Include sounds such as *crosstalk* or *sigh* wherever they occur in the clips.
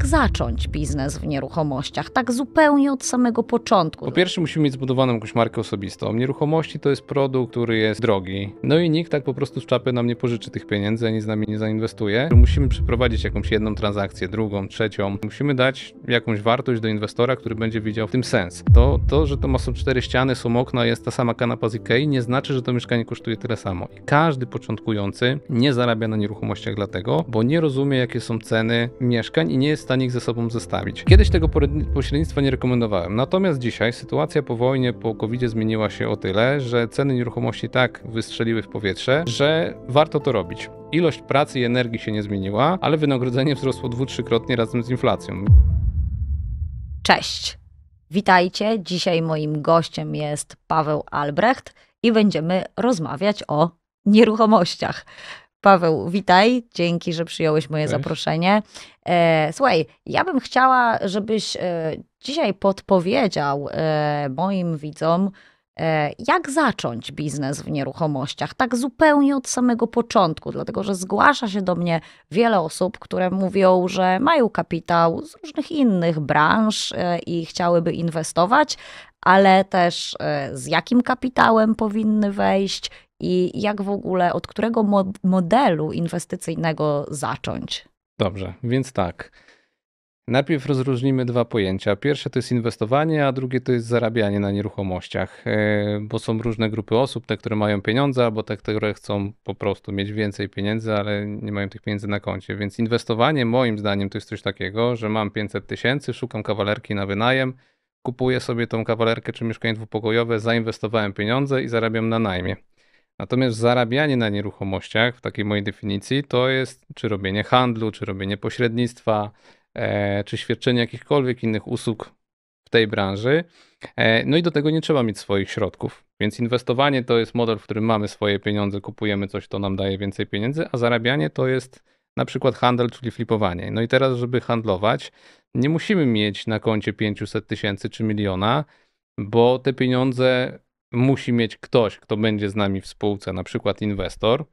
jak zacząć biznes w nieruchomościach, tak zupełnie od samego początku? Po pierwsze musimy mieć zbudowaną jakąś markę osobistą. Nieruchomości to jest produkt, który jest drogi. No i nikt tak po prostu z czapy nam nie pożyczy tych pieniędzy, ani z nami nie zainwestuje. Musimy przeprowadzić jakąś jedną transakcję, drugą, trzecią. Musimy dać jakąś wartość do inwestora, który będzie widział w tym sens. To, to że to ma są cztery ściany, są okna, jest ta sama kanapa z Ikei, nie znaczy, że to mieszkanie kosztuje tyle samo. I każdy początkujący nie zarabia na nieruchomościach dlatego, bo nie rozumie, jakie są ceny mieszkań i nie jest stanie ich ze sobą zestawić. Kiedyś tego pośrednictwa nie rekomendowałem. Natomiast dzisiaj sytuacja po wojnie, po covid zmieniła się o tyle, że ceny nieruchomości tak wystrzeliły w powietrze, że warto to robić. Ilość pracy i energii się nie zmieniła, ale wynagrodzenie wzrosło dwu-trzykrotnie razem z inflacją. Cześć. Witajcie. Dzisiaj moim gościem jest Paweł Albrecht i będziemy rozmawiać o nieruchomościach. Paweł, witaj. Dzięki, że przyjąłeś moje Cześć. zaproszenie. E, słuchaj, ja bym chciała, żebyś e, dzisiaj podpowiedział e, moim widzom, jak zacząć biznes w nieruchomościach, tak zupełnie od samego początku, dlatego że zgłasza się do mnie wiele osób, które mówią, że mają kapitał z różnych innych branż i chciałyby inwestować, ale też z jakim kapitałem powinny wejść i jak w ogóle, od którego modelu inwestycyjnego zacząć? Dobrze, więc tak. Najpierw rozróżnimy dwa pojęcia. Pierwsze to jest inwestowanie, a drugie to jest zarabianie na nieruchomościach, e, bo są różne grupy osób, te, które mają pieniądze, albo te, które chcą po prostu mieć więcej pieniędzy, ale nie mają tych pieniędzy na koncie. Więc inwestowanie moim zdaniem to jest coś takiego, że mam 500 tysięcy, szukam kawalerki na wynajem, kupuję sobie tą kawalerkę czy mieszkanie dwupokojowe, zainwestowałem pieniądze i zarabiam na najmie. Natomiast zarabianie na nieruchomościach, w takiej mojej definicji, to jest czy robienie handlu, czy robienie pośrednictwa, e, czy świadczenie jakichkolwiek innych usług w tej branży. E, no i do tego nie trzeba mieć swoich środków. Więc inwestowanie to jest model, w którym mamy swoje pieniądze, kupujemy coś, to nam daje więcej pieniędzy, a zarabianie to jest na przykład handel, czyli flipowanie. No i teraz, żeby handlować, nie musimy mieć na koncie 500 tysięcy czy miliona, bo te pieniądze musi mieć ktoś, kto będzie z nami w spółce, na przykład inwestor,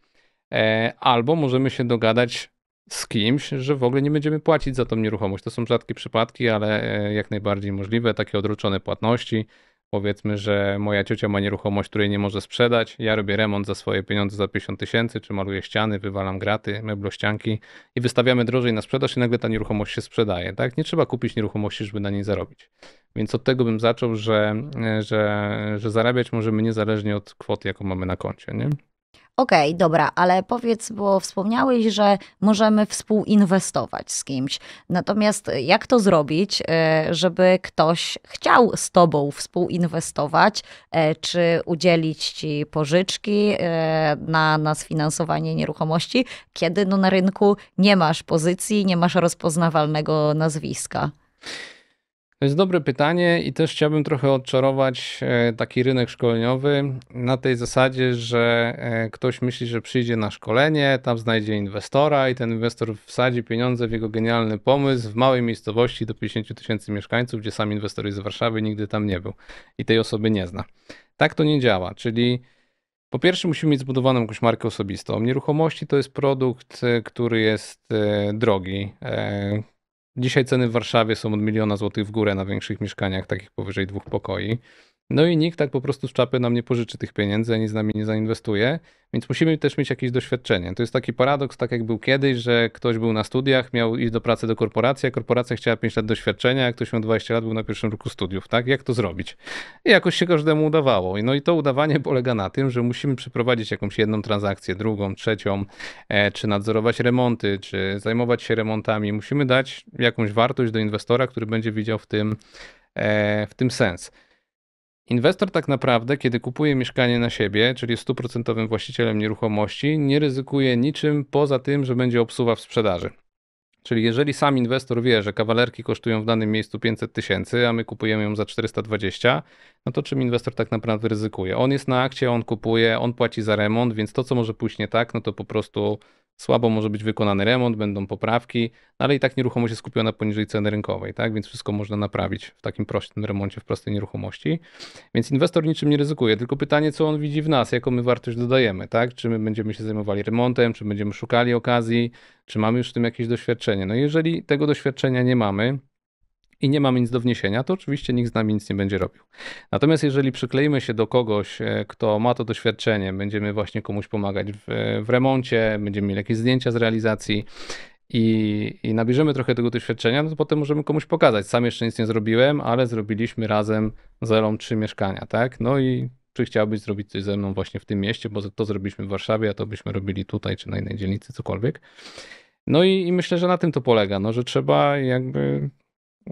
e, albo możemy się dogadać z kimś, że w ogóle nie będziemy płacić za tą nieruchomość. To są rzadkie przypadki, ale e, jak najbardziej możliwe, takie odroczone płatności. Powiedzmy, że moja ciocia ma nieruchomość, której nie może sprzedać. Ja robię remont za swoje pieniądze za 50 tysięcy, czy maluję ściany, wywalam graty, meblościanki i wystawiamy drożej na sprzedaż i nagle ta nieruchomość się sprzedaje. Tak? Nie trzeba kupić nieruchomości, żeby na niej zarobić. Więc od tego bym zaczął, że, że, że zarabiać możemy niezależnie od kwoty, jaką mamy na koncie. Nie? Okej, okay, dobra, ale powiedz, bo wspomniałeś, że możemy współinwestować z kimś. Natomiast jak to zrobić, e, żeby ktoś chciał z tobą współinwestować, e, czy udzielić ci pożyczki e, na, na sfinansowanie nieruchomości, kiedy no na rynku nie masz pozycji, nie masz rozpoznawalnego nazwiska? To jest dobre pytanie i też chciałbym trochę odczarować e, taki rynek szkoleniowy na tej zasadzie, że e, ktoś myśli, że przyjdzie na szkolenie, tam znajdzie inwestora i ten inwestor wsadzi pieniądze w jego genialny pomysł w małej miejscowości do 50 tysięcy mieszkańców, gdzie sam inwestor jest z Warszawy, nigdy tam nie był i tej osoby nie zna. Tak to nie działa, czyli po pierwsze musimy mieć zbudowaną jakąś markę osobistą. Nieruchomości to jest produkt, e, który jest drogi Dzisiaj ceny w Warszawie są od miliona złotych w górę na większych mieszkaniach, takich powyżej dwóch pokoi. No i nikt tak po prostu z czapy nam nie pożyczy tych pieniędzy, ani z nami nie zainwestuje, więc musimy też mieć jakieś doświadczenie. To jest taki paradoks, tak jak był kiedyś, że ktoś był na studiach, miał iść do pracy do korporacji, a korporacja chciała 5 lat doświadczenia, a ktoś miał 20 lat, był na pierwszym roku studiów, tak? Jak to zrobić? I jakoś się każdemu udawało. No i to udawanie *laughs* polega na tym, że musimy przeprowadzić jakąś jedną transakcję, drugą, trzecią, e, czy nadzorować remonty, czy zajmować się remontami. Musimy dać jakąś wartość do inwestora, który będzie widział w tym, e, w tym sens. Inwestor tak naprawdę, kiedy kupuje mieszkanie na siebie, czyli jest stuprocentowym właścicielem nieruchomości, nie ryzykuje niczym poza tym, że będzie obsuwa w sprzedaży. Czyli jeżeli sam inwestor wie, że kawalerki kosztują w danym miejscu 500 tysięcy, a my kupujemy ją za 420, no to czym inwestor tak naprawdę ryzykuje? On jest na akcie, on kupuje, on płaci za remont, więc to, co może pójść nie tak, no to po prostu słabo może być wykonany remont, będą poprawki, no ale i tak nieruchomość jest kupiona poniżej ceny rynkowej, tak? Więc wszystko można naprawić w takim prostym remoncie, w prostej nieruchomości. Więc inwestor niczym nie ryzykuje, tylko pytanie, co on widzi w nas, jaką my wartość dodajemy, tak? Czy my będziemy się zajmowali remontem, czy będziemy szukali okazji, czy mamy już w tym jakieś doświadczenie. No jeżeli tego doświadczenia nie mamy, i nie mamy nic do wniesienia, to oczywiście nikt z nami nic nie będzie robił. Natomiast jeżeli przykleimy się do kogoś, e, kto ma to doświadczenie, będziemy właśnie komuś pomagać w, w remoncie, będziemy mieli jakieś zdjęcia z realizacji i, i nabierzemy trochę tego doświadczenia, no to potem możemy komuś pokazać. Sam jeszcze nic nie zrobiłem, ale zrobiliśmy razem z Elą trzy mieszkania, tak? No i czy chciałbyś zrobić coś ze mną właśnie w tym mieście, bo to zrobiliśmy w Warszawie, a to byśmy robili tutaj, czy na innej dzielnicy, cokolwiek. No i, i myślę, że na tym to polega, no, że trzeba jakby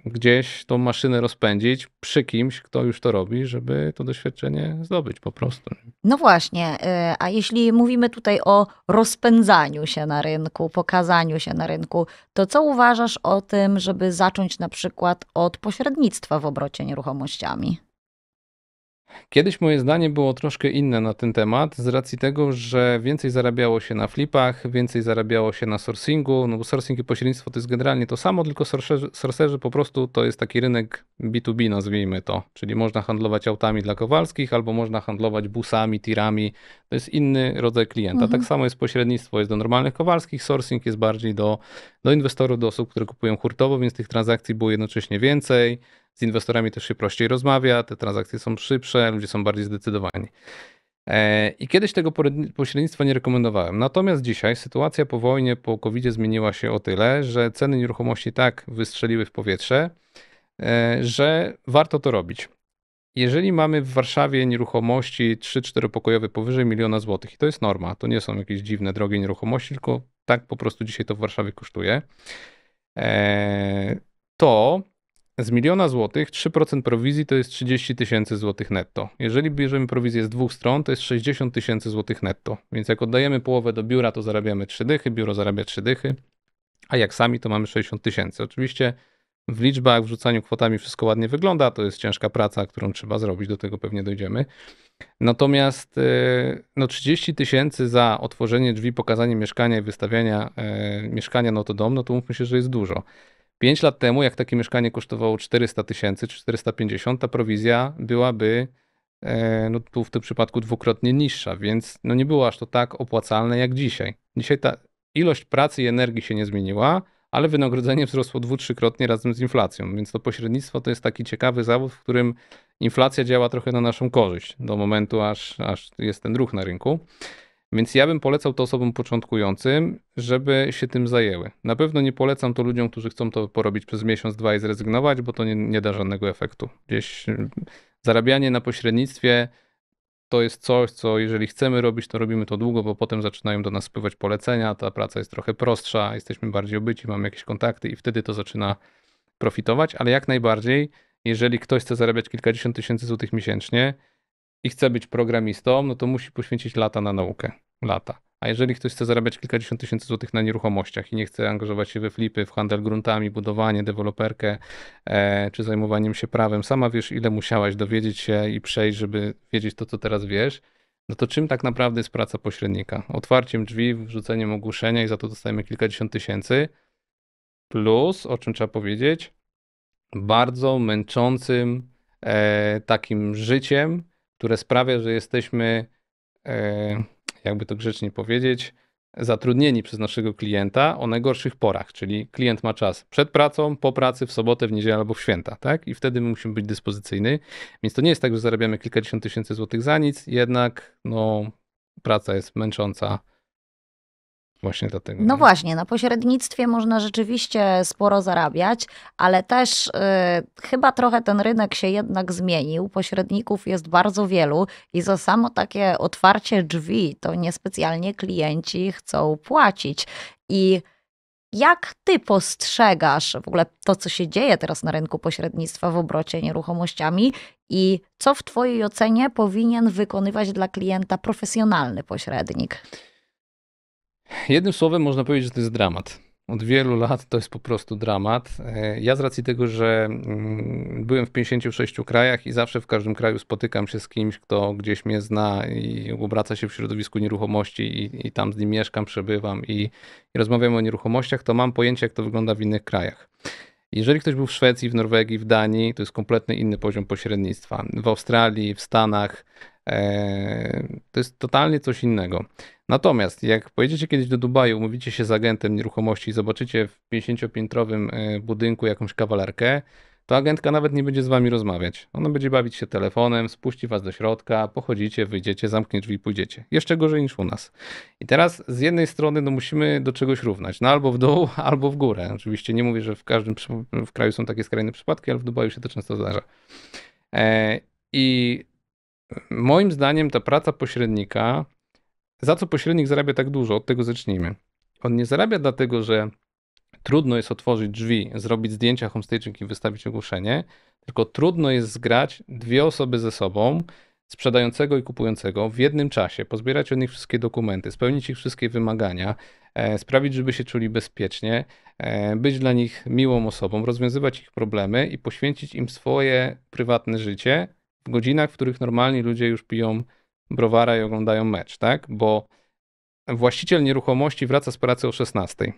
gdzieś tą maszynę rozpędzić przy kimś, kto już to robi, żeby to doświadczenie zdobyć po prostu. No właśnie, y, a jeśli mówimy tutaj o rozpędzaniu się na rynku, pokazaniu się na rynku, to co uważasz o tym, żeby zacząć na przykład od pośrednictwa w obrocie nieruchomościami? Kiedyś moje zdanie było troszkę inne na ten temat, z racji tego, że więcej zarabiało się na flipach, więcej zarabiało się na sourcingu, no bo sourcing i pośrednictwo to jest generalnie to samo, tylko sourcerzy, sourcerzy po prostu to jest taki rynek B2B, nazwijmy to, czyli można handlować autami dla Kowalskich, albo można handlować busami, tirami, to jest inny rodzaj klienta. Tak mhm. Tak samo jest pośrednictwo, jest do normalnych Kowalskich, sourcing jest bardziej do, do inwestorów, do osób, które kupują hurtowo, więc tych transakcji było jednocześnie więcej, z inwestorami też się prościej rozmawia, te transakcje są szybsze, ludzie są bardziej zdecydowani. E, I kiedyś tego pośrednictwa nie rekomendowałem. Natomiast dzisiaj sytuacja po wojnie, po covid zmieniła się o tyle, że ceny nieruchomości tak wystrzeliły w powietrze, e, że warto to robić. Jeżeli mamy w Warszawie nieruchomości 3-4 pokojowe powyżej miliona złotych, i to jest norma, to nie są jakieś dziwne, drogie nieruchomości, tylko tak po prostu dzisiaj to w Warszawie kosztuje, e, to z miliona złotych 3% prowizji to jest 30 tysięcy złotych netto. Jeżeli bierzemy prowizję z dwóch stron, to jest 60 tysięcy złotych netto. Więc jak oddajemy połowę do biura, to zarabiamy 3 dychy, biuro zarabia 3 dychy, a jak sami, to mamy 60 tysięcy. Oczywiście w liczbach, w rzucaniu kwotami wszystko ładnie wygląda, to jest ciężka praca, którą trzeba zrobić, do tego pewnie dojdziemy. Natomiast e, no 30 tysięcy za otworzenie drzwi, pokazanie mieszkania i wystawiania e, mieszkania no to dom, no to mówmy się, że jest dużo. 5 lat temu, jak takie mieszkanie kosztowało 400 tysięcy czy 450, ta prowizja byłaby e, no tu w tym przypadku dwukrotnie niższa, więc no nie było aż to tak opłacalne jak dzisiaj. Dzisiaj ta ilość pracy i energii się nie zmieniła, ale wynagrodzenie wzrosło dwu, trzykrotnie razem z inflacją, więc to pośrednictwo to jest taki ciekawy zawód, w którym inflacja działa trochę na naszą korzyść do momentu, aż, aż jest ten ruch na rynku. Więc ja bym polecał to osobom początkującym, żeby się tym zajęły. Na pewno nie polecam to ludziom, którzy chcą to porobić przez miesiąc, dwa i zrezygnować, bo to nie, nie da żadnego efektu. Gdzieś y, zarabianie na pośrednictwie to jest coś, co jeżeli chcemy robić, to robimy to długo, bo potem zaczynają do nas spływać polecenia, ta praca jest trochę prostsza, jesteśmy bardziej obyci, mamy jakieś kontakty i wtedy to zaczyna profitować, ale jak najbardziej, jeżeli ktoś chce zarabiać kilkadziesiąt tysięcy złotych miesięcznie, i chce być programistą, no to musi poświęcić lata na naukę. Lata. A jeżeli ktoś chce zarabiać kilkadziesiąt tysięcy złotych na nieruchomościach i nie chce angażować się we flipy, w handel gruntami, budowanie, deweloperkę e, czy zajmowaniem się prawem, sama wiesz, ile musiałaś dowiedzieć się i przejść, żeby wiedzieć to, co teraz wiesz, no to czym tak naprawdę jest praca pośrednika? Otwarciem drzwi, wrzuceniem ogłoszenia i za to dostajemy kilkadziesiąt tysięcy. Plus, o czym trzeba powiedzieć, bardzo męczącym e, takim życiem, które sprawia, że jesteśmy, e, jakby to grzecznie powiedzieć, zatrudnieni przez naszego klienta o najgorszych porach, czyli klient ma czas przed pracą, po pracy, w sobotę, w niedzielę albo w święta, tak? I wtedy my musimy być dyspozycyjni. Więc to nie jest tak, że zarabiamy kilkadziesiąt tysięcy złotych za nic, jednak no, praca jest męcząca Właśnie dlatego. No nie? właśnie, na pośrednictwie można rzeczywiście sporo zarabiać, ale też y, chyba trochę ten rynek się jednak zmienił. Pośredników jest bardzo wielu i za samo takie otwarcie drzwi to niespecjalnie klienci chcą płacić. I jak ty postrzegasz w ogóle to, co się dzieje teraz na rynku pośrednictwa w obrocie nieruchomościami i co w twojej ocenie powinien wykonywać dla klienta profesjonalny pośrednik? Jednym słowem można powiedzieć, że to jest dramat. od wielu lat to jest po prostu dramat. E, ja z racji tego, że mm, byłem w 56 krajach i zawsze w każdym kraju spotykam się z kimś, kto gdzieś mnie zna i obraca się w środowisku nieruchomości i, i tam z nim mieszkam, przebywam i, i rozmawiamy o nieruchomościach, to mam pojęcie, jak to wygląda w innych krajach. Jeżeli ktoś był w Szwecji, w Norwegii, w Danii, to jest kompletnie inny poziom pośrednictwa. W Australii, w Stanach to jest totalnie coś innego. Natomiast jak pojedziecie kiedyś do Dubaju, umówicie się z agentem nieruchomości i zobaczycie w 50-piętrowym e, budynku jakąś kawalerkę, to agentka nawet nie będzie z wami rozmawiać. Ona będzie bawić się telefonem, spuści was do środka, pochodzicie, wyjdziecie, zamknie drzwi i pójdziecie. Jeszcze gorzej niż u nas. I teraz z jednej strony no, musimy do czegoś równać. No albo w dół, *laughs* albo w górę. Oczywiście nie mówię, że w każdym w kraju są takie skrajne przypadki, ale w Dubaju się to często zdarza. E, I moim zdaniem ta praca pośrednika, za co pośrednik zarabia tak dużo, od tego zacznijmy. On nie zarabia dlatego, że trudno jest otworzyć drzwi, zrobić zdjęcia homestaging i wystawić ogłoszenie, tylko trudno jest zgrać dwie osoby ze sobą, sprzedającego i kupującego w jednym czasie, pozbierać od nich wszystkie dokumenty, spełnić ich wszystkie wymagania, e, sprawić, żeby się czuli bezpiecznie, e, być dla nich miłą osobą, rozwiązywać ich problemy i poświęcić im swoje prywatne życie godzinach, w których normalni ludzie już piją browara i oglądają mecz, tak? Bo właściciel nieruchomości wraca z pracy o 16.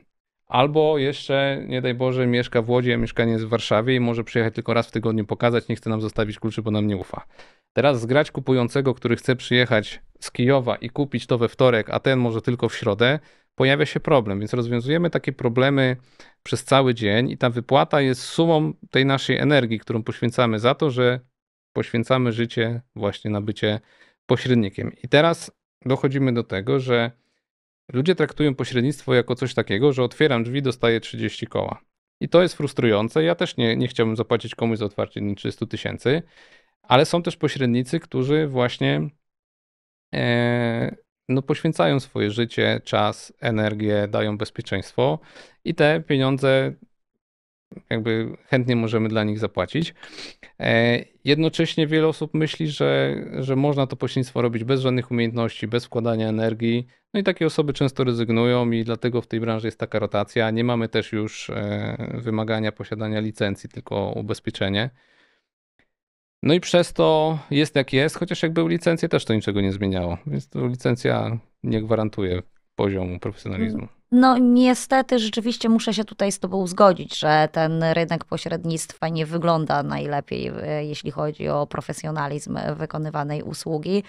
Albo jeszcze, nie daj Boże, mieszka w Łodzi, a mieszkanie jest w Warszawie i może przyjechać tylko raz w tygodniu pokazać, nie chce nam zostawić kluczy, bo nam nie ufa. Teraz zgrać kupującego, który chce przyjechać z Kijowa i kupić to we wtorek, a ten może tylko w środę, pojawia się problem. Więc rozwiązujemy takie problemy przez cały dzień i ta wypłata jest sumą tej naszej energii, którą poświęcamy za to, że poświęcamy życie właśnie na bycie pośrednikiem. I teraz dochodzimy do tego, że Ludzie traktują pośrednictwo jako coś takiego, że otwieram drzwi, dostaję 30 koła. I to jest frustrujące. Ja też nie, nie chciałbym zapłacić komuś za otwarcie dni 300 tysięcy, ale są też pośrednicy, którzy właśnie e, no, poświęcają swoje życie, czas, energię, dają bezpieczeństwo i te pieniądze jakby chętnie możemy dla nich zapłacić. E, jednocześnie wiele osób myśli, że, że można to pośrednictwo robić bez żadnych umiejętności, bez wkładania energii. No i takie osoby często rezygnują i dlatego w tej branży jest taka rotacja. Nie mamy też już e, wymagania posiadania licencji, tylko ubezpieczenie. No i przez to jest jak jest, chociaż jak były licencje też to niczego nie zmieniało. Więc to licencja nie gwarantuje poziomu profesjonalizmu. No niestety rzeczywiście muszę się tutaj z tobą zgodzić, że ten rynek pośrednictwa nie wygląda najlepiej, e, jeśli chodzi o profesjonalizm wykonywanej usługi.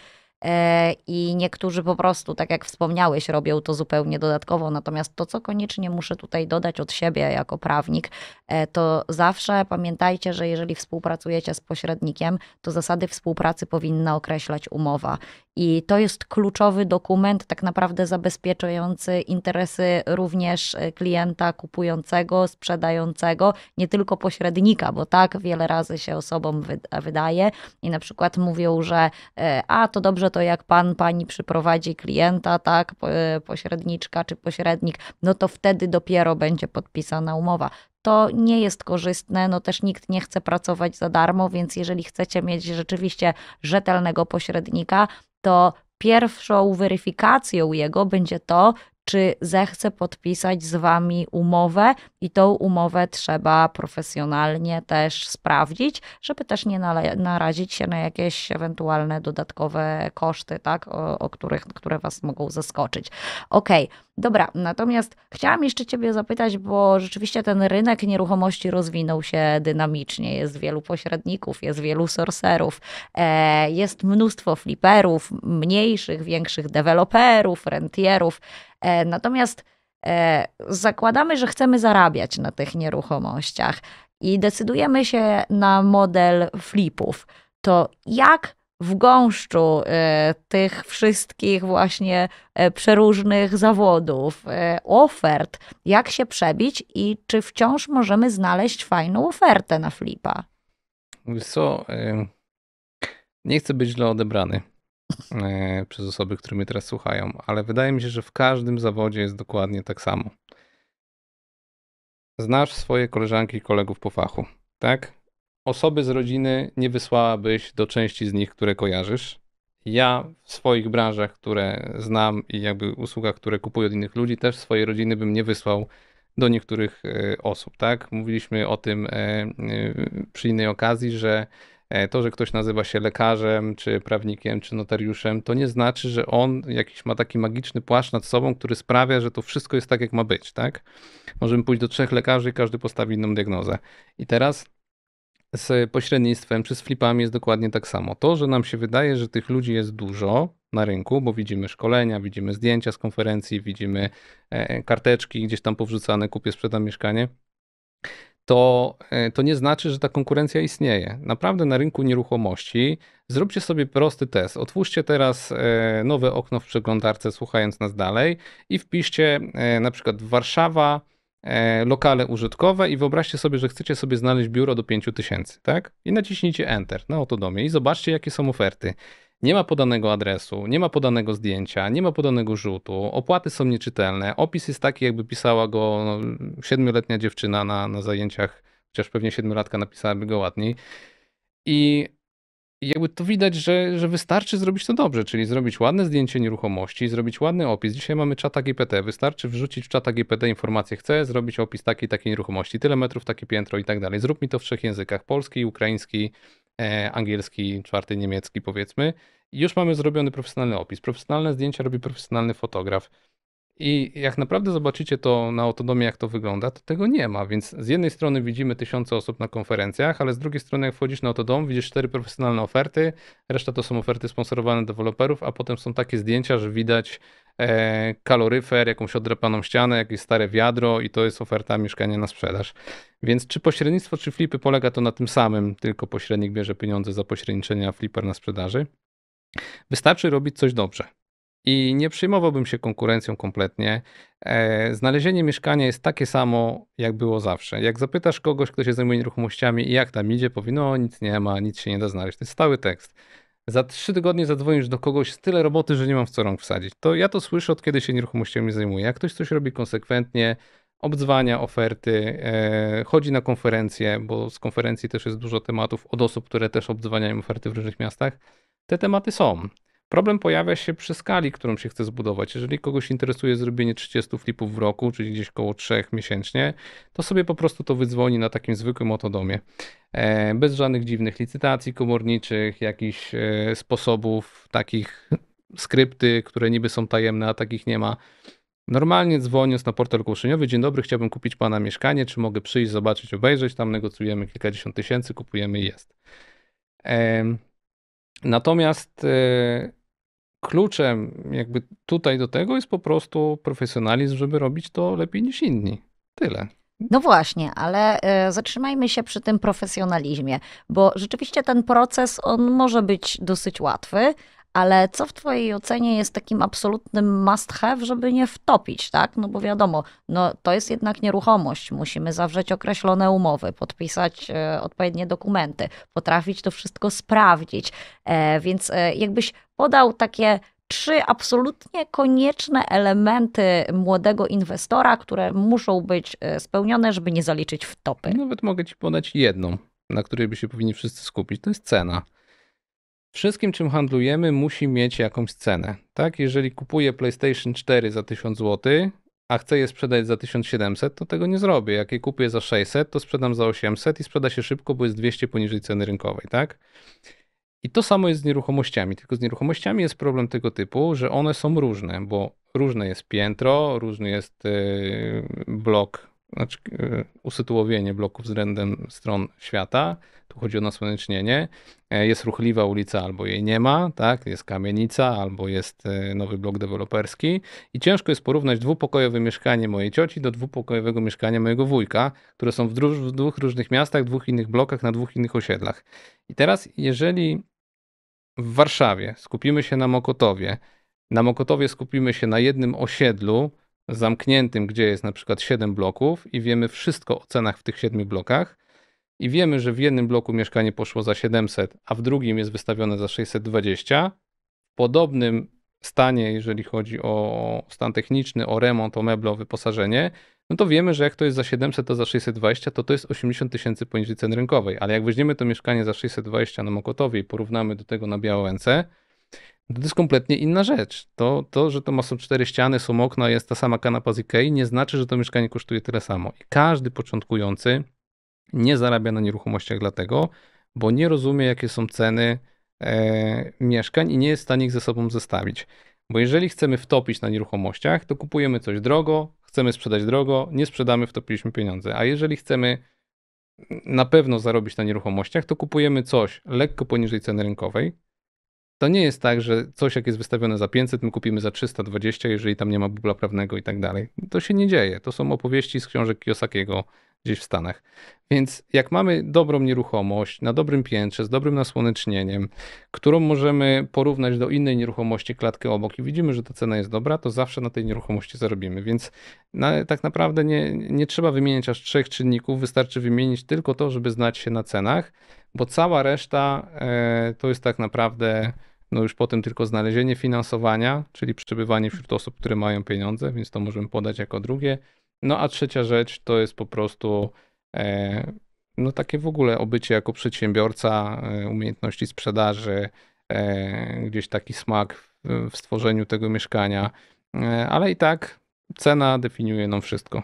E, I niektórzy po prostu, tak jak wspomniałeś, robią to zupełnie dodatkowo. Natomiast to, co koniecznie muszę tutaj dodać od siebie jako prawnik, e, to zawsze pamiętajcie, że jeżeli współpracujecie z pośrednikiem, to zasady współpracy powinna określać umowa. I to jest kluczowy dokument, tak naprawdę zabezpieczający interesy również klienta kupującego, sprzedającego, nie tylko pośrednika, bo tak wiele razy się osobom wydaje i na przykład mówią, że e, a to dobrze, to jak pan, pani przyprowadzi klienta, tak, e, pośredniczka czy pośrednik, no to wtedy dopiero będzie podpisana umowa to nie jest korzystne. No też nikt nie chce pracować za darmo, więc jeżeli chcecie mieć rzeczywiście rzetelnego pośrednika, to pierwszą weryfikacją jego będzie to, czy zechce podpisać z wami umowę i tą umowę trzeba profesjonalnie też sprawdzić, żeby też nie narazić się na jakieś ewentualne dodatkowe koszty, tak, o, o których, które was mogą zaskoczyć. Okej, okay. Dobra, natomiast chciałam jeszcze ciebie zapytać, bo rzeczywiście ten rynek nieruchomości rozwinął się dynamicznie, jest wielu pośredników, jest wielu sorcerów, e, jest mnóstwo fliperów, mniejszych, większych deweloperów, rentierów, e, natomiast E, zakładamy, że chcemy zarabiać na tych nieruchomościach i decydujemy się na model flipów, to jak w gąszczu e, tych wszystkich właśnie e, przeróżnych zawodów, ofert, jak się przebić i czy wciąż możemy znaleźć fajną ofertę na flipa? Co, nie chcę być źle odebrany. E, przez osoby, które mnie teraz słuchają, ale wydaje mi się, że w każdym zawodzie jest dokładnie tak samo. Znasz swoje koleżanki i kolegów po fachu, tak? Osoby z rodziny nie wysłałabyś do części z nich, które kojarzysz. Ja w swoich branżach, które znam i jakby usługach, które kupuję od innych ludzi, też swojej rodziny bym nie wysłał do niektórych osób, tak? Mówiliśmy o tym przy innej okazji, że to, że ktoś nazywa się lekarzem, czy prawnikiem, czy notariuszem, to nie znaczy, że on jakiś ma taki magiczny płaszcz nad sobą, który sprawia, że to wszystko jest tak, jak ma być, tak? Możemy pójść do trzech lekarzy i każdy postawi inną diagnozę. I teraz z pośrednictwem czy z flipami jest dokładnie tak samo. To, że nam się wydaje, że tych ludzi jest dużo na rynku, bo widzimy szkolenia, widzimy zdjęcia z konferencji, widzimy e, karteczki gdzieś tam powrzucane, kupię, sprzedam mieszkanie, to, e, to nie znaczy, że ta konkurencja istnieje. Naprawdę na rynku nieruchomości zróbcie sobie prosty test. Otwórzcie teraz e, nowe okno w przeglądarce, słuchając nas dalej i wpiszcie na przykład Warszawa lokale użytkowe i wyobraźcie sobie, że chcecie sobie znaleźć biuro do 5000, tak? I naciśnijcie Enter na Autodomie i zobaczcie, jakie są oferty. Nie ma podanego adresu, nie ma podanego zdjęcia, nie ma podanego rzutu, opłaty są nieczytelne, opis jest taki, jakby pisała go no, siedmioletnia dziewczyna na, na zajęciach, chociaż pewnie siedmiolatka napisałaby go ładniej. I i jakby to widać, że, że wystarczy zrobić to dobrze, czyli zrobić ładne zdjęcie nieruchomości, zrobić ładny opis. Dzisiaj mamy czata GPT, wystarczy wrzucić w czata GPT informację, chcę zrobić opis takiej, takiej nieruchomości, tyle metrów, takie piętro i tak dalej. Zrób mi to w trzech językach, polski, ukraiński, e, angielski, czwarty niemiecki powiedzmy. I już mamy zrobiony profesjonalny opis. Profesjonalne zdjęcia robi profesjonalny fotograf. I jak naprawdę zobaczycie to na autonomii, jak to wygląda, to tego nie ma. Więc z jednej strony widzimy tysiące osób na konferencjach, ale z drugiej strony, jak wchodzisz na autodom, widzisz cztery profesjonalne oferty, reszta to są oferty sponsorowane deweloperów, a potem są takie zdjęcia, że widać e, kaloryfer, jakąś odrepaną ścianę, jakieś stare wiadro i to jest oferta mieszkania na sprzedaż. Więc czy pośrednictwo, czy flipy polega to na tym samym, tylko pośrednik bierze pieniądze za pośredniczenie, a flipper na sprzedaży? Wystarczy robić coś dobrze. I nie przejmowałbym się konkurencją kompletnie. E, znalezienie mieszkania jest takie samo, jak było zawsze. Jak zapytasz kogoś, kto się zajmuje nieruchomościami i jak tam idzie, powie, no nic nie ma, nic się nie da znaleźć. To jest stały tekst. Za trzy tygodnie zadzwonisz do kogoś z tyle roboty, że nie mam w co rąk wsadzić. To ja to słyszę od kiedy się nieruchomościami zajmuję. Jak ktoś coś robi konsekwentnie, obdzwania oferty, e, chodzi na konferencje, bo z konferencji też jest dużo tematów od osób, które też obdzwaniają oferty w różnych miastach. Te tematy są. Problem pojawia się przy skali, którą się chce zbudować. Jeżeli kogoś interesuje zrobienie 30 flipów w roku, czyli gdzieś około 3 miesięcznie, to sobie po prostu to wydzwoni na takim zwykłym otodomie. E, bez żadnych dziwnych licytacji komorniczych, jakichś e, sposobów, takich skrypty, które niby są tajemne, a takich nie ma. Normalnie dzwoniąc na portal ogłoszeniowy, dzień dobry, chciałbym kupić pana mieszkanie, czy mogę przyjść, zobaczyć, obejrzeć, tam negocjujemy kilkadziesiąt tysięcy, kupujemy i jest. Natomiast kluczem jakby tutaj do tego jest po prostu profesjonalizm, żeby robić to lepiej niż inni. Tyle. No właśnie, ale e, zatrzymajmy się przy tym profesjonalizmie, bo rzeczywiście ten proces on może być dosyć łatwy, ale co w Twojej ocenie jest takim absolutnym must have, żeby nie wtopić, tak? No bo wiadomo, no to jest jednak nieruchomość, musimy zawrzeć określone umowy, podpisać e, odpowiednie dokumenty, potrafić to wszystko sprawdzić, e, więc e, jakbyś podał takie trzy absolutnie konieczne elementy młodego inwestora, które muszą być e, spełnione, żeby nie zaliczyć w topy. Nawet mogę Ci podać jedną, na której by się powinni wszyscy skupić, to jest cena. Wszystkim, czym handlujemy, musi mieć jakąś cenę. Tak? Jeżeli kupuję PlayStation 4 za 1000 zł, a chcę je sprzedać za 1700, to tego nie zrobię. Jak je kupię za 600, to sprzedam za 800 i sprzeda się szybko, bo jest 200 poniżej ceny rynkowej, tak? I to samo jest z nieruchomościami, tylko z nieruchomościami jest problem tego typu, że one są różne, bo różne jest piętro, różny jest e, blok, znaczy e, usytuowienie bloku względem stron świata, chodzi o nasłonecznienie, e, jest ruchliwa ulica albo jej nie ma, tak? jest kamienica albo jest nowy blok deweloperski i ciężko jest porównać dwupokojowe mieszkanie mojej cioci do dwupokojowego mieszkania mojego wujka, które są w, w dwóch różnych miastach, dwóch innych blokach, na dwóch innych osiedlach. I teraz, jeżeli w Warszawie skupimy się na Mokotowie, na Mokotowie skupimy się na jednym osiedlu zamkniętym, gdzie jest na przykład 7 bloków i wiemy wszystko o cenach w tych 7 blokach i wiemy, że w jednym bloku mieszkanie poszło za 700, a w drugim jest wystawione za 620. W podobnym stanie, jeżeli chodzi o stan techniczny, o remont, o meble, o wyposażenie, no to wiemy, że jak to jest za 700, to za 620, to to jest 80 tysięcy poniżej ceny rynkowej. Ale jak weźmiemy to mieszkanie za 620 na Mokotowie i porównamy do tego na Białęce, To jest kompletnie inna rzecz. To, to, że to są cztery ściany, są okna, jest ta sama kanapa z Ikei, nie znaczy, że to mieszkanie kosztuje tyle samo. I każdy początkujący nie zarabia na nieruchomościach dlatego, bo nie rozumie, jakie są ceny e, mieszkań i nie jest w stanie ich ze sobą zestawić. Bo jeżeli chcemy wtopić na nieruchomościach, to kupujemy coś drogo, chcemy sprzedać drogo, nie sprzedamy, wtopiliśmy pieniądze. A jeżeli chcemy na pewno zarobić na nieruchomościach, to kupujemy coś lekko poniżej ceny rynkowej. To nie jest tak, że coś jak jest wystawione za 500, my kupimy za 320, jeżeli tam nie ma bubla prawnego i tak dalej. To się nie dzieje. To są opowieści z książek Kiyosakiego gdzieś w Stanach. Więc jak mamy dobrą nieruchomość na dobrym piętrze, z dobrym nasłonecznieniem, którą możemy porównać do innej nieruchomości klatkę obok i widzimy, że ta cena jest dobra, to zawsze na tej nieruchomości zarobimy. Więc na, tak naprawdę nie, nie trzeba wymieniać aż trzech czynników, wystarczy wymienić tylko to, żeby znać się na cenach, bo cała reszta e, to jest tak naprawdę no już potem tylko znalezienie finansowania, czyli przebywanie wśród osób, które mają pieniądze, więc to możemy podać jako drugie. No a trzecia rzecz to jest po prostu e, no takie w ogóle obycie jako przedsiębiorca, e, umiejętności sprzedaży, e, gdzieś taki smak w, w stworzeniu tego mieszkania, ale i tak cena definiuje nam wszystko.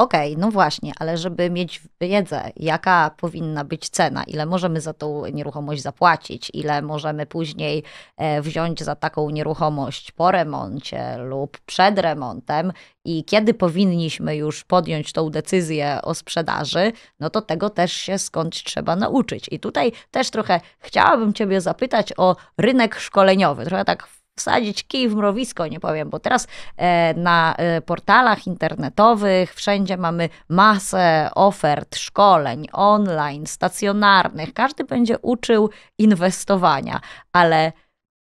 Okej, okay, no właśnie, ale żeby mieć wiedzę, jaka powinna być cena, ile możemy za tą nieruchomość zapłacić, ile możemy później e, wziąć za taką nieruchomość po remoncie lub przed remontem i kiedy powinniśmy już podjąć tą decyzję o sprzedaży, no to tego też się skądś trzeba nauczyć. I tutaj też trochę chciałabym Ciebie zapytać o rynek szkoleniowy. Trochę tak wsadzić kij w mrowisko, nie powiem, bo teraz e, na e, portalach internetowych wszędzie mamy masę ofert, szkoleń online, stacjonarnych. Każdy będzie uczył inwestowania, ale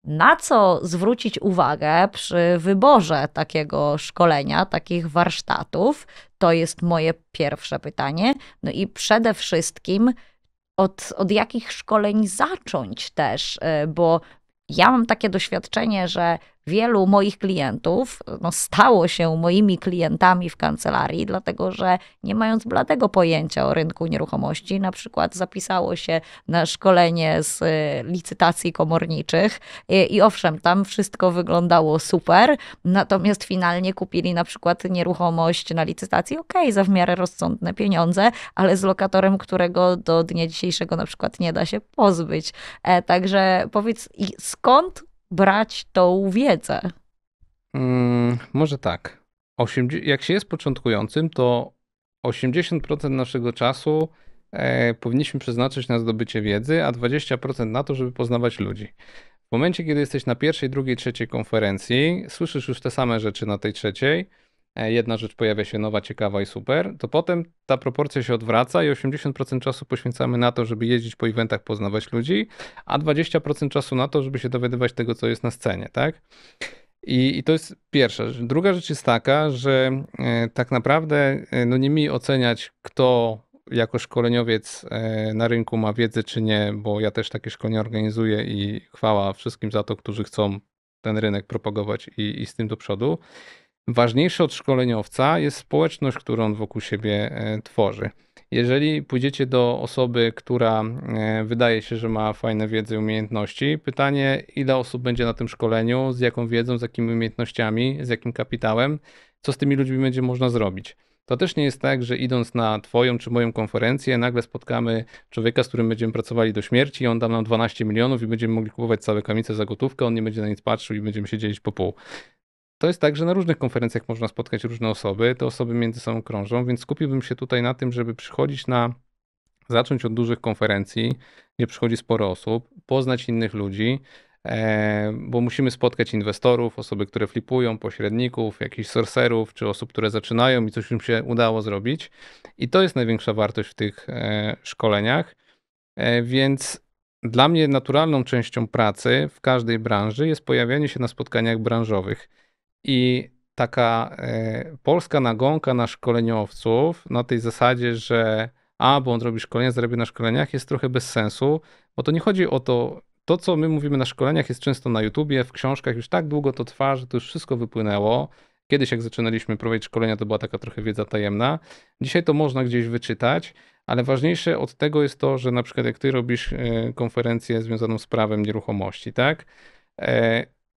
na co zwrócić uwagę przy wyborze takiego szkolenia, takich warsztatów? To jest moje pierwsze pytanie. No i przede wszystkim, od, od jakich szkoleń zacząć też, e, bo ja mam takie doświadczenie, że wielu moich klientów no, stało się moimi klientami w kancelarii, dlatego że nie mając bladego pojęcia o rynku nieruchomości, na przykład zapisało się na szkolenie z y, licytacji komorniczych i, i owszem, tam wszystko wyglądało super, natomiast finalnie kupili na przykład nieruchomość na licytacji, ok, za w miarę rozsądne pieniądze, ale z lokatorem, którego do dnia dzisiejszego na przykład nie da się pozbyć. E, także powiedz, skąd brać tą wiedzę? Hmm, może tak. 80, jak się jest początkującym, to 80% naszego czasu e, powinniśmy przeznaczyć na zdobycie wiedzy, a 20% na to, żeby poznawać ludzi. W momencie, kiedy jesteś na pierwszej, drugiej, trzeciej konferencji, słyszysz już te same rzeczy na tej trzeciej, jedna rzecz pojawia się nowa, ciekawa i super, to potem ta proporcja się odwraca i 80% czasu poświęcamy na to, żeby jeździć po eventach, poznawać ludzi, a 20% czasu na to, żeby się dowiadywać tego, co jest na scenie, tak? I, I, to jest pierwsza rzecz. Druga rzecz jest taka, że e, tak naprawdę e, no nie mi oceniać, kto jako szkoleniowiec e, na rynku ma wiedzę czy nie, bo ja też takie szkolenia organizuję i chwała wszystkim za to, którzy chcą ten rynek propagować i, i z tym do przodu. Ważniejsze od szkoleniowca jest społeczność, którą on wokół siebie e, tworzy. Jeżeli pójdziecie do osoby, która e, wydaje się, że ma fajne wiedzę i umiejętności, pytanie, ile osób będzie na tym szkoleniu, z jaką wiedzą, z jakimi umiejętnościami, z jakim kapitałem, co z tymi ludźmi będzie można zrobić. To też nie jest tak, że idąc na Twoją czy moją konferencję, nagle spotkamy człowieka, z którym będziemy pracowali do śmierci, i on da nam 12 milionów i będziemy mogli kupować całe kamice za gotówkę, on nie będzie na nic patrzył i będziemy się dzielić po pół. To jest tak, że na różnych konferencjach można spotkać różne osoby, te osoby między sobą krążą, więc skupiłbym się tutaj na tym, żeby przychodzić na, zacząć od dużych konferencji, gdzie przychodzi sporo osób, poznać innych ludzi, e, bo musimy spotkać inwestorów, osoby, które flipują, pośredników, jakichś sorcerów, czy osób, które zaczynają i coś im się udało zrobić. I to jest największa wartość w tych e, szkoleniach. E, więc dla mnie naturalną częścią pracy w każdej branży jest pojawianie się na spotkaniach branżowych. I taka e, polska nagonka na szkoleniowców na tej zasadzie, że a, bo on robi szkolenia, zarabia na szkoleniach, jest trochę bez sensu, bo to nie chodzi o to, to co my mówimy na szkoleniach jest często na YouTubie, w książkach, już tak długo to trwa, że to już wszystko wypłynęło. Kiedyś jak zaczynaliśmy prowadzić szkolenia, to była taka trochę wiedza tajemna. Dzisiaj to można gdzieś wyczytać, ale ważniejsze od tego jest to, że na przykład jak ty robisz e, konferencję związaną z prawem nieruchomości, tak?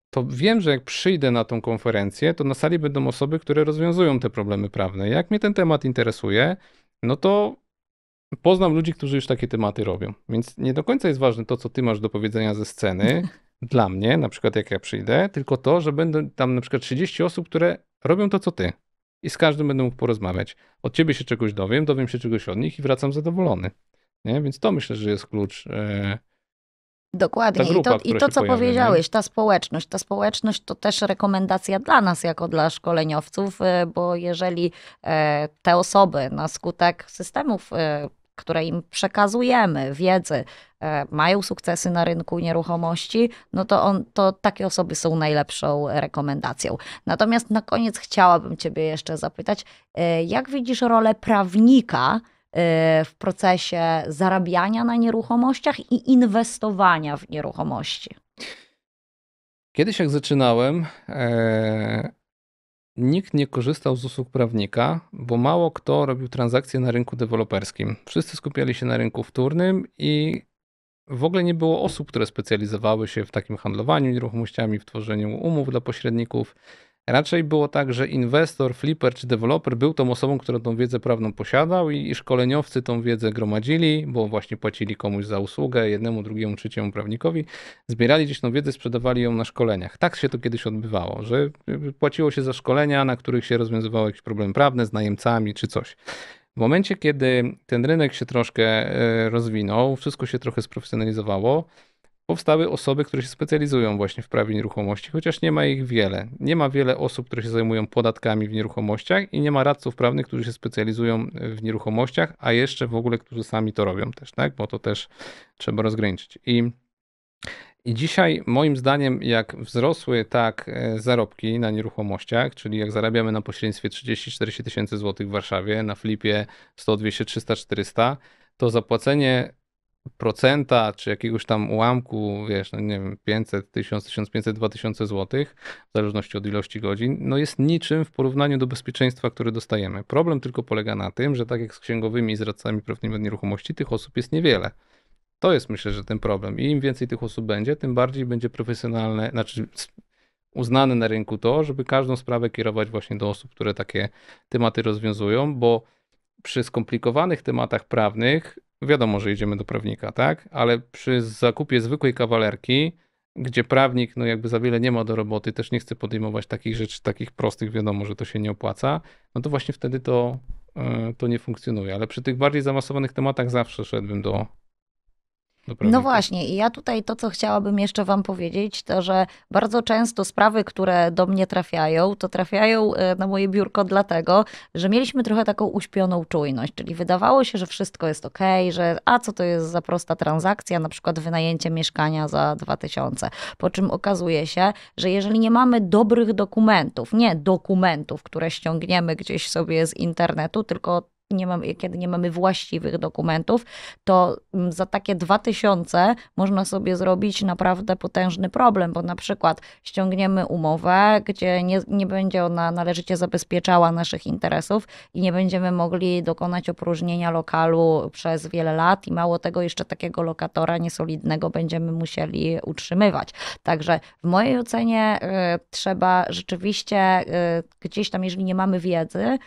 To wiem, że jak przyjdę na tą konferencję, to na sali będą osoby, które rozwiązują te problemy prawne. Jak mnie ten temat interesuje, no to poznam ludzi, którzy już takie tematy robią. Więc nie do końca jest ważne to, co ty masz do powiedzenia ze sceny, *laughs* dla mnie, na przykład jak ja przyjdę, tylko to, że będą tam na przykład 30 osób, które robią to, co ty. I z każdym będę mógł porozmawiać. Od ciebie się czegoś dowiem, dowiem się czegoś od nich i wracam zadowolony. Nie? Więc to myślę, że jest klucz. E, Dokładnie. grupa, I to, i to co pojawia, nie? powiedziałeś, ta społeczność. Ta społeczność to też rekomendacja dla nas, jako dla szkoleniowców, e, bo jeżeli e, te osoby na skutek systemów, e, które im przekazujemy, wiedzy, mają sukcesy na rynku nieruchomości, no to, on, to takie osoby są najlepszą rekomendacją. Natomiast na koniec chciałabym Ciebie jeszcze zapytać, jak widzisz rolę prawnika w procesie zarabiania na nieruchomościach i inwestowania w nieruchomości? Kiedyś jak zaczynałem, e, nikt nie korzystał z usług prawnika, bo mało kto robił transakcje na rynku deweloperskim. Wszyscy skupiali się na rynku wtórnym i w ogóle nie było osób, które specjalizowały się w takim handlowaniu nieruchomościami, w tworzeniu umów dla pośredników. Raczej było tak, że inwestor, flipper czy deweloper był tą osobą, która tą wiedzę prawną posiadał i, i szkoleniowcy tą wiedzę gromadzili, bo właśnie płacili komuś za usługę, jednemu, drugiemu, trzeciemu prawnikowi, zbierali gdzieś tą wiedzę, sprzedawali ją na szkoleniach. Tak się to kiedyś odbywało, że płaciło się za szkolenia, na których się rozwiązywało jakieś problemy prawne z najemcami czy coś. W momencie, kiedy ten rynek się troszkę e, rozwinął, wszystko się trochę sprofesjonalizowało, powstały osoby, które się specjalizują właśnie w prawie nieruchomości, chociaż nie ma ich wiele. Nie ma wiele osób, które się zajmują podatkami w nieruchomościach i nie ma radców prawnych, którzy się specjalizują w nieruchomościach, a jeszcze w ogóle, którzy sami to robią też, tak? Bo to też trzeba rozgraniczyć. I i dzisiaj, moim zdaniem, jak wzrosły tak e, zarobki na nieruchomościach, czyli jak zarabiamy na pośrednictwie 30-40 tysięcy złotych w Warszawie, na flipie 100, 200, 300, 400, to zapłacenie procenta czy jakiegoś tam ułamku, wiesz, no nie wiem, 500, 1000, 1500, 2000 złotych, w zależności od ilości godzin, no jest niczym w porównaniu do bezpieczeństwa, które dostajemy. Problem tylko polega na tym, że tak jak z księgowymi i z radcami prawnymi od nieruchomości, tych osób jest niewiele. To jest myślę, że ten problem. I im więcej tych osób będzie, tym bardziej będzie profesjonalne, znaczy uznane na rynku to, żeby każdą sprawę kierować właśnie do osób, które takie tematy rozwiązują, bo przy skomplikowanych tematach prawnych wiadomo, że idziemy do prawnika, tak? Ale przy zakupie zwykłej kawalerki, gdzie prawnik no jakby za wiele nie ma do roboty, też nie chce podejmować takich rzeczy, takich prostych, wiadomo, że to się nie opłaca, no to właśnie wtedy to, e, to nie funkcjonuje. Ale przy tych bardziej zaawansowanych tematach zawsze szedłbym do, no właśnie, i ja tutaj to, co chciałabym jeszcze Wam powiedzieć, to że bardzo często sprawy, które do mnie trafiają, to trafiają e, na moje biurko dlatego, że mieliśmy trochę taką uśpioną czujność, czyli wydawało się, że wszystko jest ok, że a co to jest za prosta transakcja, na przykład wynajęcie mieszkania za 2000. Po czym okazuje się, że jeżeli nie mamy dobrych dokumentów, nie dokumentów, które ściągniemy gdzieś sobie z internetu, tylko nie mamy, kiedy nie mamy właściwych dokumentów, to mm, za takie 2000 można sobie zrobić naprawdę potężny problem, bo na przykład ściągniemy umowę, gdzie nie, nie będzie ona należycie zabezpieczała naszych interesów i nie będziemy mogli dokonać opróżnienia lokalu przez wiele lat i mało tego jeszcze takiego lokatora niesolidnego będziemy musieli utrzymywać. Także w mojej ocenie y, trzeba rzeczywiście y, gdzieś tam, jeżeli nie mamy wiedzy,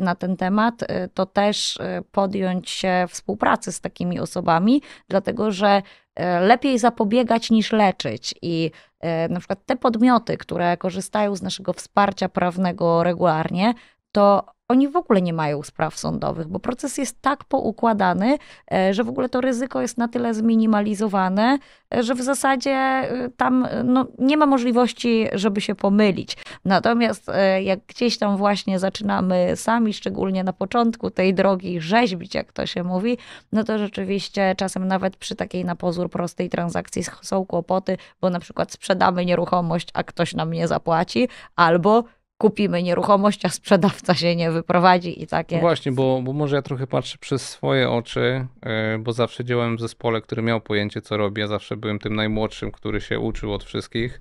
na ten temat, y, to też y, podjąć się współpracy z takimi osobami, dlatego że lepiej zapobiegać niż leczyć. I na przykład te podmioty, które korzystają z naszego wsparcia prawnego regularnie, to oni w ogóle nie mają spraw sądowych, bo proces jest tak poukładany, e, że w ogóle to ryzyko jest na tyle zminimalizowane, e, że w zasadzie e, tam no, nie ma możliwości, żeby się pomylić. Natomiast jak gdzieś tam właśnie zaczynamy sami, szczególnie na początku tej drogi, rzeźbić, jak to się mówi, no to rzeczywiście czasem nawet przy takiej na pozór prostej transakcji są kłopoty, bo na przykład sprzedamy nieruchomość, a ktoś nam nie zapłaci, albo kupimy nieruchomość, a sprzedawca się nie wyprowadzi i takie. No właśnie, bo, bo może ja trochę patrzę przez swoje oczy, e, bo zawsze działałem w zespole, który miał pojęcie, co robi. Ja zawsze byłem tym najmłodszym, który się uczył od wszystkich.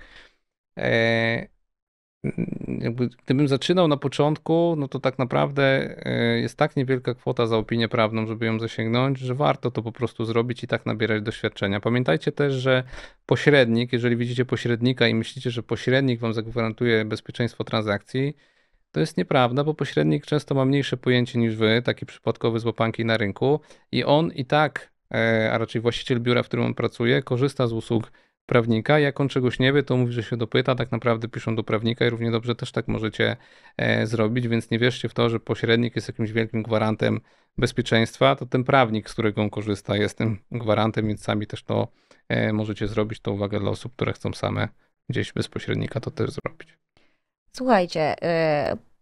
Jakby, gdybym zaczynał na początku, no to tak naprawdę e, jest tak niewielka kwota za opinię prawną, żeby ją zasięgnąć, że warto to po prostu zrobić i tak nabierać doświadczenia. Pamiętajcie też, że pośrednik, jeżeli widzicie pośrednika i myślicie, że pośrednik wam zagwarantuje bezpieczeństwo transakcji, to jest nieprawda, bo pośrednik często ma mniejsze pojęcie niż wy, taki przypadkowy z łapanki na rynku i on i tak, e, a raczej właściciel biura, w którym on pracuje, korzysta z usług prawnika. Jak on czegoś nie wie, to mówi, że się dopyta, tak naprawdę piszą do prawnika i równie dobrze też tak możecie e, zrobić, więc nie wierzcie w to, że pośrednik jest jakimś wielkim gwarantem bezpieczeństwa, to ten prawnik, z którego on korzysta, jest tym gwarantem, więc sami też to e, możecie zrobić. To uwaga dla osób, które chcą same gdzieś bez pośrednika to też zrobić. Słuchajcie,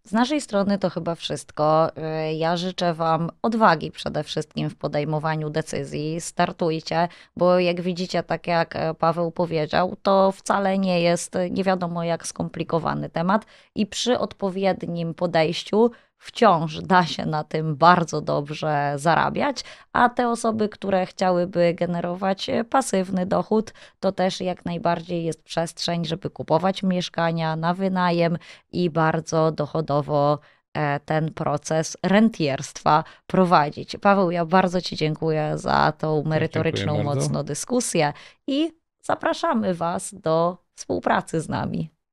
z naszej strony to chyba wszystko. Y, ja życzę Wam odwagi przede wszystkim w podejmowaniu decyzji. Startujcie, bo jak widzicie, tak jak e, Paweł powiedział, to wcale nie jest nie wiadomo jak skomplikowany temat i przy odpowiednim podejściu wciąż da się na tym bardzo dobrze zarabiać, a te osoby, które chciałyby generować e, pasywny dochód, to też jak najbardziej jest przestrzeń, żeby kupować mieszkania na wynajem i bardzo dochodowo e, ten proces rentierstwa prowadzić. Paweł, ja bardzo Ci dziękuję za tą merytoryczną mocno dyskusję i zapraszamy Was do współpracy z nami.